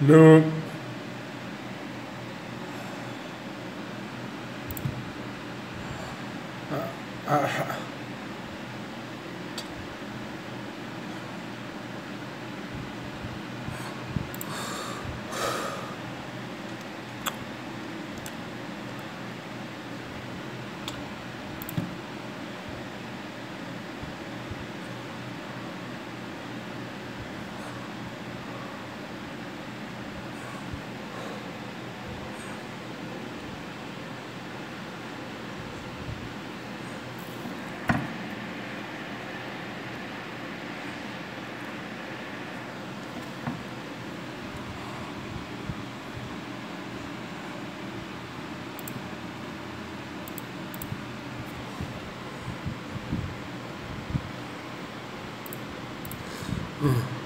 No. Mm.